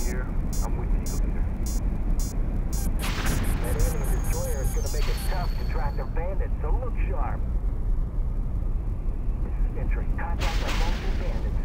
here. I'm with you, leader. That enemy destroyer is gonna make it tough to track the bandits, so look sharp. This is entry Contact the multi bandits.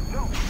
control.